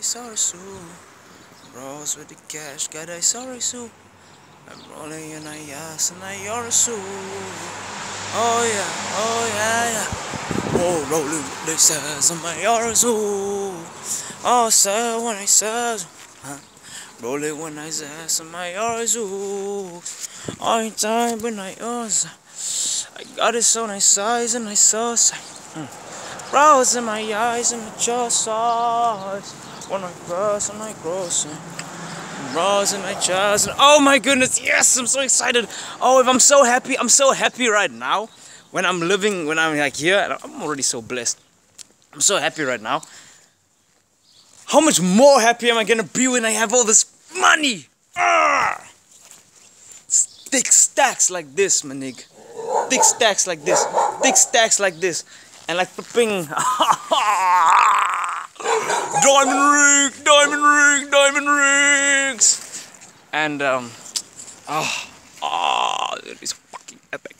sorry Sue. Rolls with the cash, got a sorry Sue. I'm rolling in a yes and I are Sue. Oh yeah, oh yeah, yeah. Oh, rolling with the says and my are Sue. Oh, sir, when I says, huh? Rolling when I says and my are Sue. All time when I was, I got it so nice size and I saw. Mm. Rose in my eyes and my chest size when I cross and I cross and rose in my chest and oh my goodness yes I'm so excited. Oh if I'm so happy I'm so happy right now. When I'm living when I'm like here I'm already so blessed. I'm so happy right now. How much more happy am I gonna be when I have all this money? Ah! thick stacks like this my nigga. Thick stacks like this. Thick stacks like this and like flipping diamond ring, diamond ring, diamond rings, and um, ah, oh, oh, it is fucking epic.